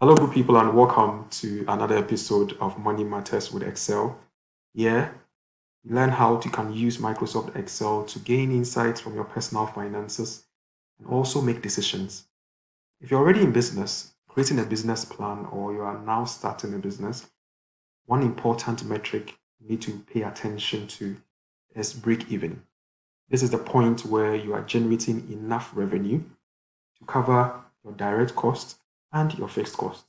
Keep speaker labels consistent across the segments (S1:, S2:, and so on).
S1: Hello, good people, and welcome to another episode of Money Matters with Excel. Here, you learn how you can use Microsoft Excel to gain insights from your personal finances and also make decisions. If you're already in business, creating a business plan, or you are now starting a business, one important metric you need to pay attention to is break even. This is the point where you are generating enough revenue to cover your direct costs and your fixed cost.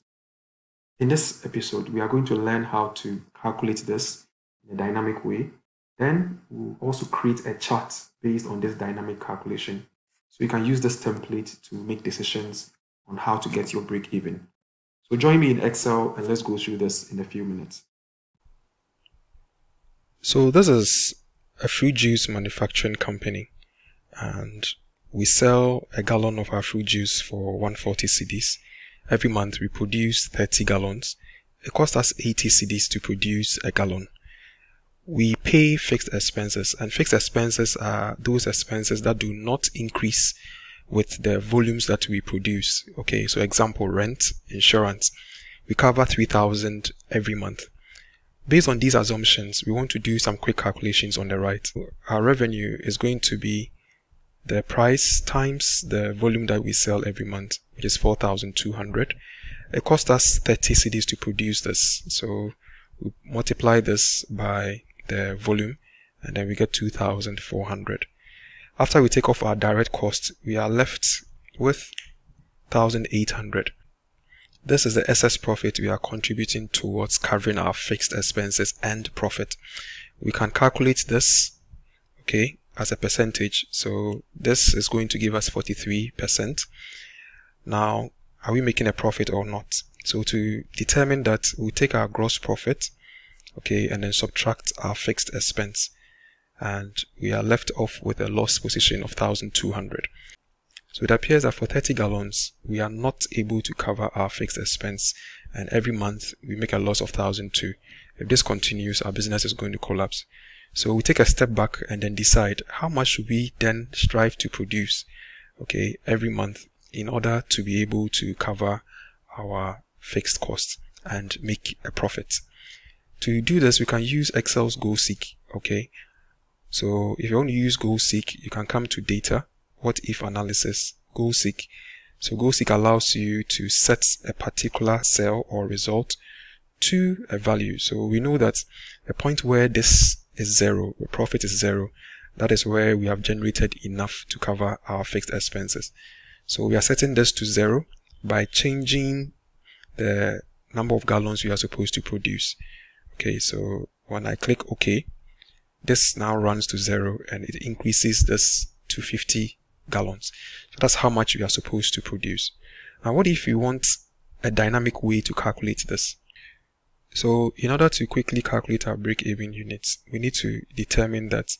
S1: In this episode, we are going to learn how to calculate this in a dynamic way. Then we'll also create a chart based on this dynamic calculation. So you can use this template to make decisions on how to get your break even. So join me in Excel and let's go through this in a few minutes.
S2: So this is a fruit juice manufacturing company and we sell a gallon of our fruit juice for 140 cedis. Every month we produce 30 gallons. It costs us 80 cedis to produce a gallon. We pay fixed expenses and fixed expenses are those expenses that do not increase with the volumes that we produce. Okay, so example, rent, insurance. We cover 3000 every month. Based on these assumptions, we want to do some quick calculations on the right. Our revenue is going to be the price times the volume that we sell every month, which is 4,200. It cost us 30 cedis to produce this. So we multiply this by the volume and then we get 2,400. After we take off our direct cost, we are left with 1,800. This is the excess profit we are contributing towards covering our fixed expenses and profit. We can calculate this, okay, as a percentage. So this is going to give us 43%. Now, are we making a profit or not? So to determine that, we take our gross profit, okay, and then subtract our fixed expense. And we are left off with a loss position of 1200. So it appears that for 30 gallons, we are not able to cover our fixed expense. And every month we make a loss of 1002. If this continues, our business is going to collapse. So we take a step back and then decide how much should we then strive to produce, okay, every month in order to be able to cover our fixed costs and make a profit. To do this, we can use Excel's Goal Seek, okay. So if you want to use Goal Seek, you can come to data, what if analysis, Goal Seek. So Goal Seek allows you to set a particular cell or result to a value. So we know that the point where this is zero, the profit is zero, that is where we have generated enough to cover our fixed expenses. So we are setting this to zero by changing the number of gallons we are supposed to produce. Okay, so when I click OK, this now runs to zero and it increases this to 50 gallons. So that's how much we are supposed to produce. Now, what if we want a dynamic way to calculate this? So in order to quickly calculate our break-even units, we need to determine that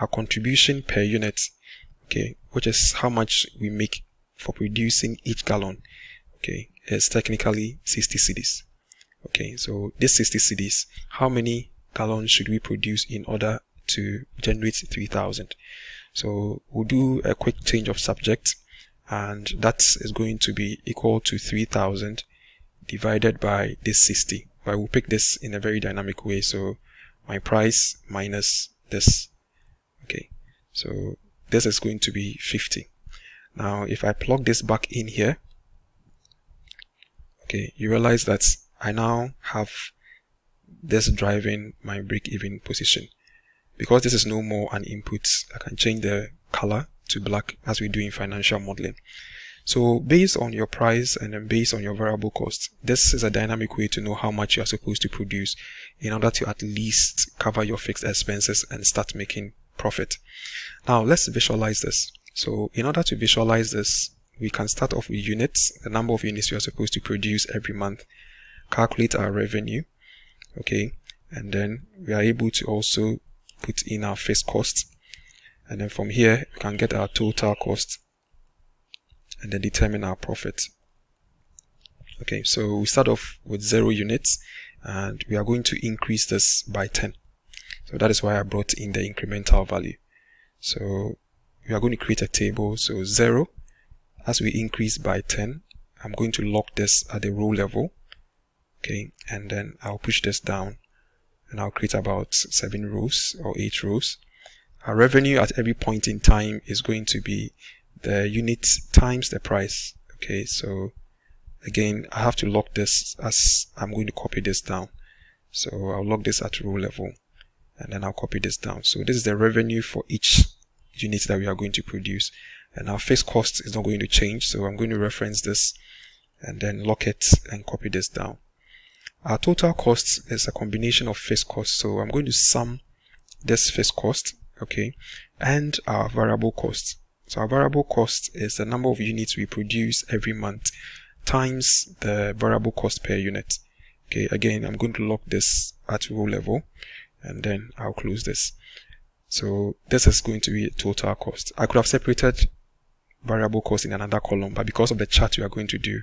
S2: our contribution per unit, okay, which is how much we make for producing each gallon, okay, is technically 60 cedis. Okay, so this 60 cedis, how many gallons should we produce in order to generate 3000? So we'll do a quick change of subject and that is going to be equal to 3000 divided by this 60 but I will pick this in a very dynamic way. So my price minus this. Okay. So this is going to be 50. Now, if I plug this back in here, okay, you realize that I now have this driving my break-even position. Because this is no more an input, I can change the color to black as we do in financial modeling. So based on your price and then based on your variable cost, this is a dynamic way to know how much you are supposed to produce in order to at least cover your fixed expenses and start making profit. Now let's visualize this. So in order to visualize this, we can start off with units, the number of units we are supposed to produce every month, calculate our revenue, okay, and then we are able to also put in our fixed cost, and then from here we can get our total cost and then determine our profit. Okay, so we start off with zero units and we are going to increase this by 10. So that is why I brought in the incremental value. So we are going to create a table. So zero, as we increase by 10, I'm going to lock this at the row level. Okay, and then I'll push this down and I'll create about seven rows or eight rows. Our revenue at every point in time is going to be the units times the price. Okay, so again, I have to lock this as I'm going to copy this down. So I'll lock this at row level and then I'll copy this down. So this is the revenue for each unit that we are going to produce and our fixed cost is not going to change. So I'm going to reference this and then lock it and copy this down. Our total cost is a combination of fixed cost. So I'm going to sum this fixed cost, okay, and our variable cost. So our variable cost is the number of units we produce every month times the variable cost per unit. Okay, again, I'm going to lock this at row level and then I'll close this. So this is going to be total cost. I could have separated variable cost in another column, but because of the chart we are going to do,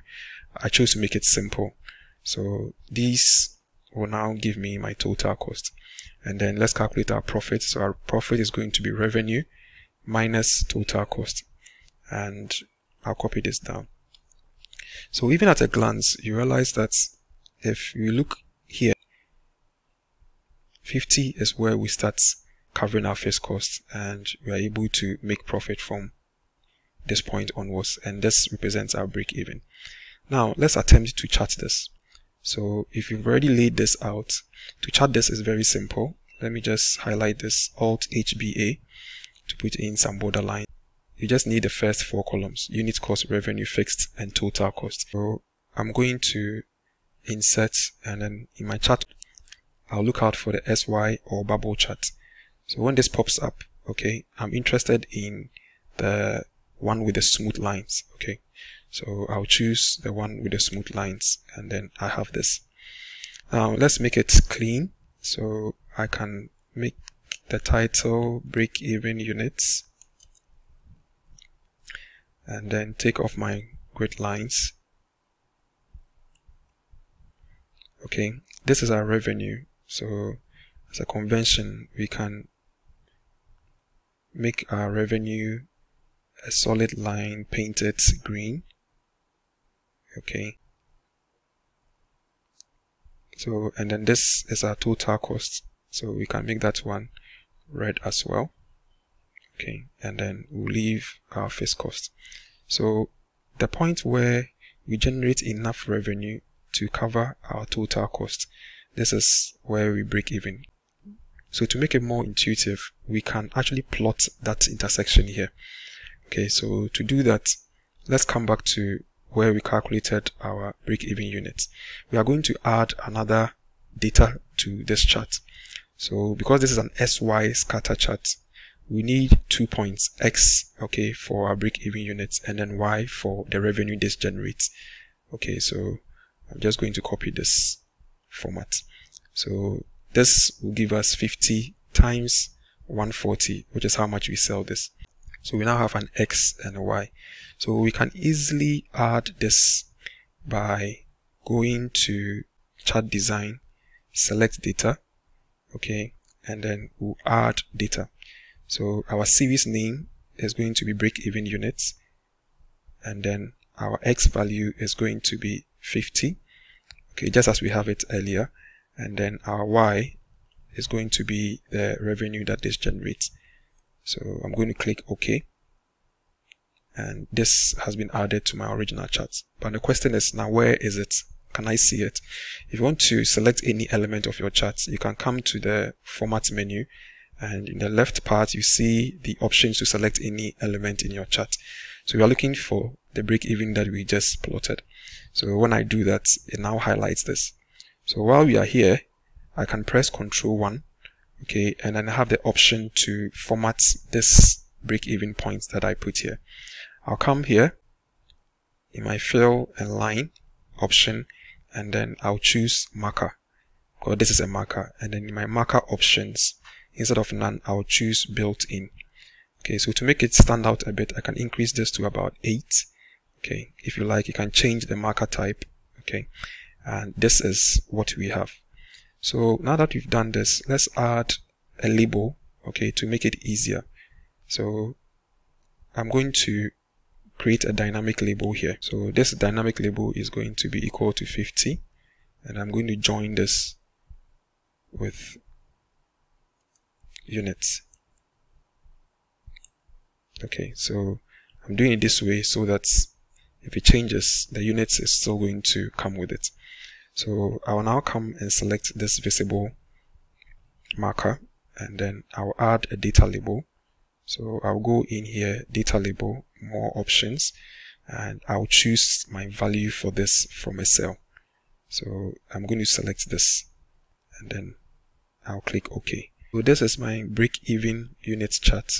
S2: I chose to make it simple. So these will now give me my total cost. And then let's calculate our profit. So our profit is going to be revenue minus total cost. And I'll copy this down. So even at a glance, you realize that if you look here, 50 is where we start covering our fixed cost and we are able to make profit from this point onwards and this represents our break even. Now let's attempt to chart this. So if you've already laid this out, to chart this is very simple. Let me just highlight this Alt HBA to put in some borderline. You just need the first four columns, unit cost, revenue, fixed, and total cost. So I'm going to insert and then in my chart, I'll look out for the XY or bubble chart. So when this pops up, okay, I'm interested in the one with the smooth lines, okay. So I'll choose the one with the smooth lines and then I have this. Now let's make it clean. So I can make the title break even units. And then take off my grid lines. Okay, this is our revenue. So as a convention, we can make our revenue a solid line painted green. Okay. So and then this is our total cost. So we can make that one red as well okay and then we'll leave our fixed cost so the point where we generate enough revenue to cover our total cost this is where we break even so to make it more intuitive we can actually plot that intersection here okay so to do that let's come back to where we calculated our break-even units. We are going to add another data to this chart. So because this is an XY scatter chart, we need two points, X, okay, for our break-even units and then Y for the revenue this generates. Okay, so I'm just going to copy this format. So this will give us 50 times 140, which is how much we sell this. So we now have an X and a Y. So we can easily add this by going to chart design, select data, okay, and then we'll add data. So our series name is going to be break even units, and then our X value is going to be 50, okay, just as we have it earlier, and then our Y is going to be the revenue that this generates. So I'm going to click OK and this has been added to my original chart. But the question is now where is it? Can I see it? If you want to select any element of your chart, you can come to the format menu and in the left part you see the options to select any element in your chart. So we are looking for the break even that we just plotted. So when I do that, it now highlights this. So while we are here, I can press Ctrl 1, okay, and then I have the option to format this break even points that I put here. I'll come here in my fill and line option and then I'll choose marker. Because this is a marker and then in my marker options instead of none I'll choose built in. Okay so to make it stand out a bit I can increase this to about 8 okay if you like you can change the marker type. Okay and this is what we have. So now that we've done this let's add a label okay to make it easier. So I'm going to create a dynamic label here. So this dynamic label is going to be equal to 50 and I'm going to join this with units. Okay, so I'm doing it this way so that if it changes, the units is still going to come with it. So I will now come and select this visible marker and then I'll add a data label. So I'll go in here, data label, more options, and I'll choose my value for this from a cell. So I'm going to select this and then I'll click OK. So this is my break-even units chart.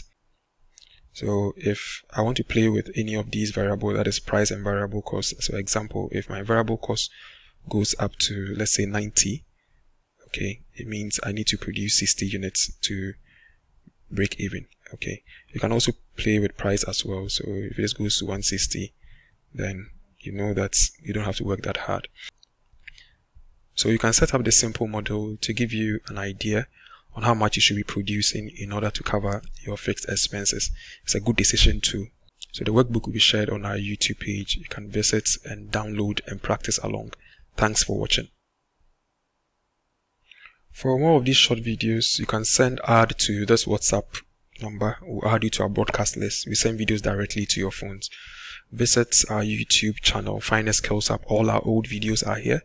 S2: So if I want to play with any of these variable, that is price and variable cost. So example, if my variable cost goes up to, let's say 90, okay, it means I need to produce 60 units to break even. Okay. You can also play with price as well. So if this goes to 160, then you know that you don't have to work that hard. So you can set up this simple model to give you an idea on how much you should be producing in order to cover your fixed expenses. It's a good decision too. So the workbook will be shared on our YouTube page. You can visit and download and practice along. Thanks for watching. For more of these short videos, you can send ad to this WhatsApp number. We'll add you to our broadcast list. We send videos directly to your phones. Visit our YouTube channel, Finex Skills Hub. All our old videos are here.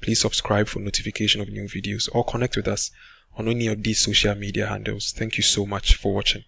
S2: Please subscribe for notification of new videos or connect with us on any of these social media handles. Thank you so much for watching.